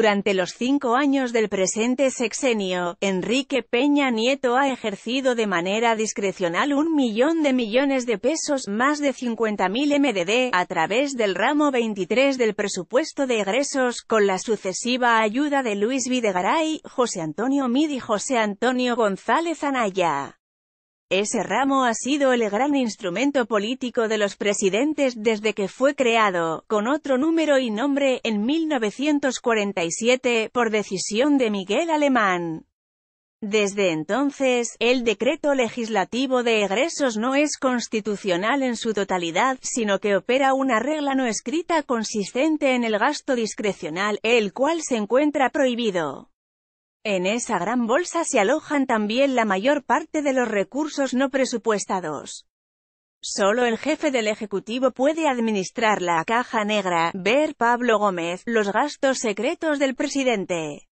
Durante los cinco años del presente sexenio, Enrique Peña Nieto ha ejercido de manera discrecional un millón de millones de pesos, más de 50.000 MDD, a través del ramo 23 del presupuesto de egresos, con la sucesiva ayuda de Luis Videgaray, José Antonio Mid y José Antonio González Anaya. Ese ramo ha sido el gran instrumento político de los presidentes desde que fue creado, con otro número y nombre, en 1947, por decisión de Miguel Alemán. Desde entonces, el decreto legislativo de egresos no es constitucional en su totalidad, sino que opera una regla no escrita consistente en el gasto discrecional, el cual se encuentra prohibido. En esa gran bolsa se alojan también la mayor parte de los recursos no presupuestados. Solo el jefe del Ejecutivo puede administrar la caja negra, ver Pablo Gómez, los gastos secretos del presidente.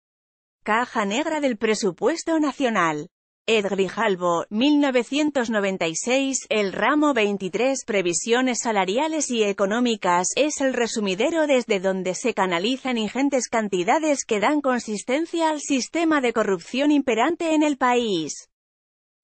Caja negra del presupuesto nacional. Ed Grijalvo, 1996, el ramo 23 Previsiones salariales y económicas, es el resumidero desde donde se canalizan ingentes cantidades que dan consistencia al sistema de corrupción imperante en el país.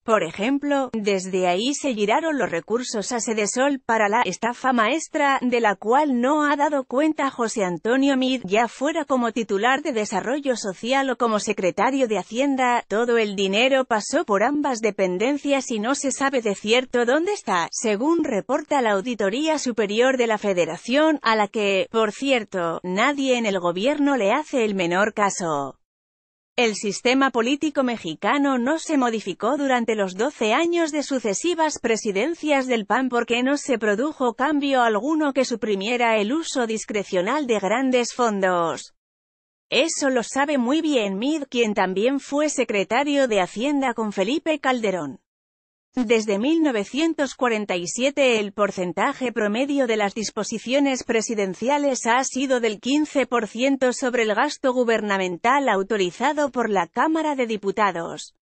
Por ejemplo, desde ahí se giraron los recursos a Sedesol para la estafa maestra, de la cual no ha dado cuenta José Antonio Mid, ya fuera como titular de Desarrollo Social o como secretario de Hacienda, todo el dinero pasó por ambas dependencias y no se sabe de cierto dónde está, según reporta la Auditoría Superior de la Federación, a la que, por cierto, nadie en el gobierno le hace el menor caso. El sistema político mexicano no se modificó durante los 12 años de sucesivas presidencias del PAN porque no se produjo cambio alguno que suprimiera el uso discrecional de grandes fondos. Eso lo sabe muy bien Mid, quien también fue secretario de Hacienda con Felipe Calderón. Desde 1947 el porcentaje promedio de las disposiciones presidenciales ha sido del 15% sobre el gasto gubernamental autorizado por la Cámara de Diputados.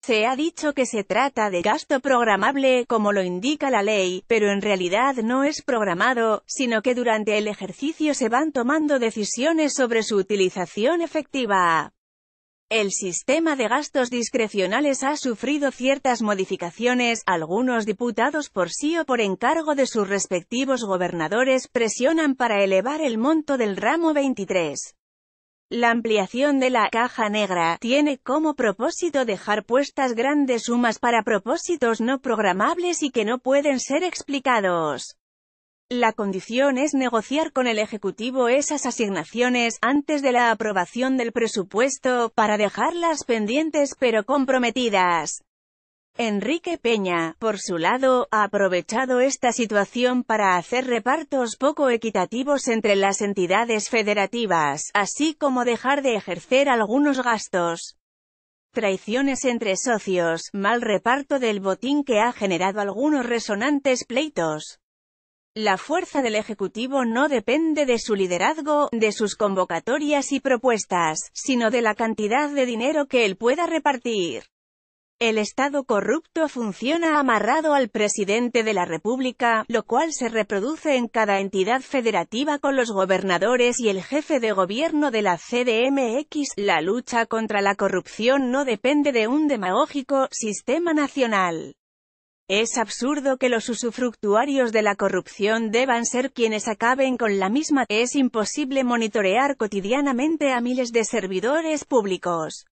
Se ha dicho que se trata de gasto programable, como lo indica la ley, pero en realidad no es programado, sino que durante el ejercicio se van tomando decisiones sobre su utilización efectiva. El sistema de gastos discrecionales ha sufrido ciertas modificaciones, algunos diputados por sí o por encargo de sus respectivos gobernadores presionan para elevar el monto del ramo 23. La ampliación de la caja negra tiene como propósito dejar puestas grandes sumas para propósitos no programables y que no pueden ser explicados. La condición es negociar con el Ejecutivo esas asignaciones, antes de la aprobación del presupuesto, para dejarlas pendientes pero comprometidas. Enrique Peña, por su lado, ha aprovechado esta situación para hacer repartos poco equitativos entre las entidades federativas, así como dejar de ejercer algunos gastos. Traiciones entre socios, mal reparto del botín que ha generado algunos resonantes pleitos. La fuerza del Ejecutivo no depende de su liderazgo, de sus convocatorias y propuestas, sino de la cantidad de dinero que él pueda repartir. El Estado corrupto funciona amarrado al presidente de la República, lo cual se reproduce en cada entidad federativa con los gobernadores y el jefe de gobierno de la CDMX. La lucha contra la corrupción no depende de un demagógico sistema nacional. Es absurdo que los usufructuarios de la corrupción deban ser quienes acaben con la misma. Es imposible monitorear cotidianamente a miles de servidores públicos.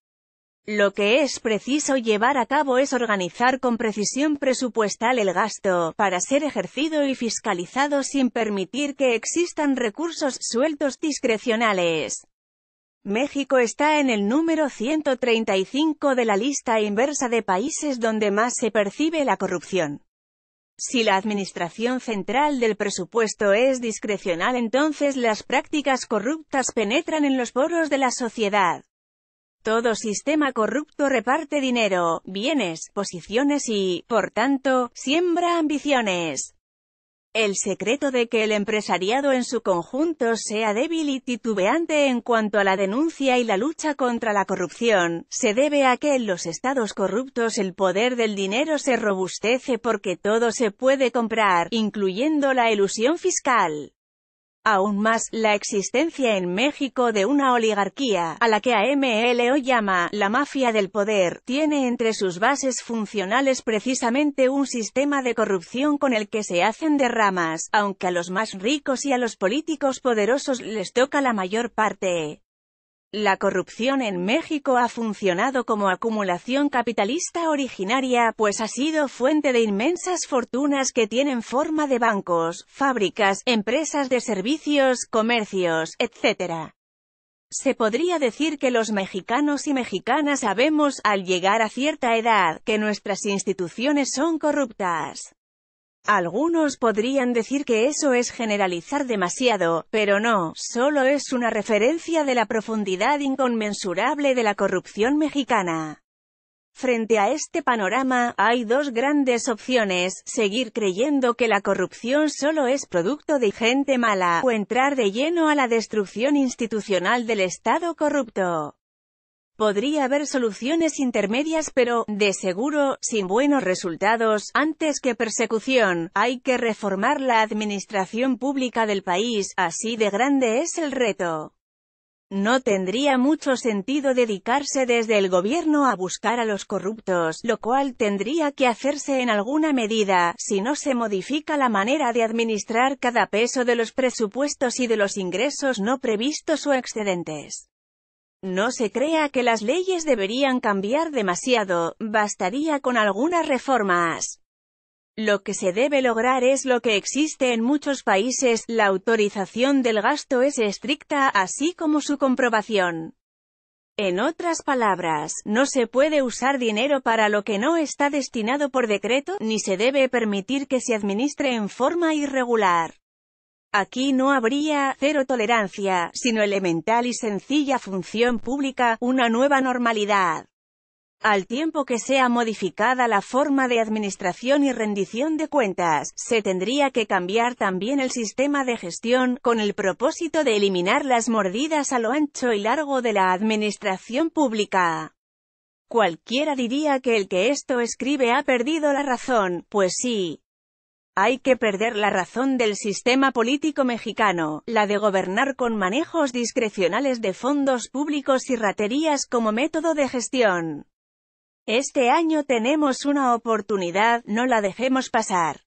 Lo que es preciso llevar a cabo es organizar con precisión presupuestal el gasto, para ser ejercido y fiscalizado sin permitir que existan recursos sueltos discrecionales. México está en el número 135 de la lista inversa de países donde más se percibe la corrupción. Si la administración central del presupuesto es discrecional entonces las prácticas corruptas penetran en los poros de la sociedad. Todo sistema corrupto reparte dinero, bienes, posiciones y, por tanto, siembra ambiciones. El secreto de que el empresariado en su conjunto sea débil y titubeante en cuanto a la denuncia y la lucha contra la corrupción, se debe a que en los estados corruptos el poder del dinero se robustece porque todo se puede comprar, incluyendo la ilusión fiscal. Aún más, la existencia en México de una oligarquía, a la que AMLO llama la mafia del poder, tiene entre sus bases funcionales precisamente un sistema de corrupción con el que se hacen derramas, aunque a los más ricos y a los políticos poderosos les toca la mayor parte. La corrupción en México ha funcionado como acumulación capitalista originaria, pues ha sido fuente de inmensas fortunas que tienen forma de bancos, fábricas, empresas de servicios, comercios, etc. Se podría decir que los mexicanos y mexicanas sabemos, al llegar a cierta edad, que nuestras instituciones son corruptas. Algunos podrían decir que eso es generalizar demasiado, pero no, solo es una referencia de la profundidad inconmensurable de la corrupción mexicana. Frente a este panorama, hay dos grandes opciones, seguir creyendo que la corrupción solo es producto de gente mala, o entrar de lleno a la destrucción institucional del Estado corrupto. Podría haber soluciones intermedias pero, de seguro, sin buenos resultados, antes que persecución, hay que reformar la administración pública del país, así de grande es el reto. No tendría mucho sentido dedicarse desde el gobierno a buscar a los corruptos, lo cual tendría que hacerse en alguna medida, si no se modifica la manera de administrar cada peso de los presupuestos y de los ingresos no previstos o excedentes. No se crea que las leyes deberían cambiar demasiado, bastaría con algunas reformas. Lo que se debe lograr es lo que existe en muchos países, la autorización del gasto es estricta, así como su comprobación. En otras palabras, no se puede usar dinero para lo que no está destinado por decreto, ni se debe permitir que se administre en forma irregular. Aquí no habría cero tolerancia, sino elemental y sencilla función pública, una nueva normalidad. Al tiempo que sea modificada la forma de administración y rendición de cuentas, se tendría que cambiar también el sistema de gestión, con el propósito de eliminar las mordidas a lo ancho y largo de la administración pública. Cualquiera diría que el que esto escribe ha perdido la razón, pues sí, hay que perder la razón del sistema político mexicano, la de gobernar con manejos discrecionales de fondos públicos y raterías como método de gestión. Este año tenemos una oportunidad, no la dejemos pasar.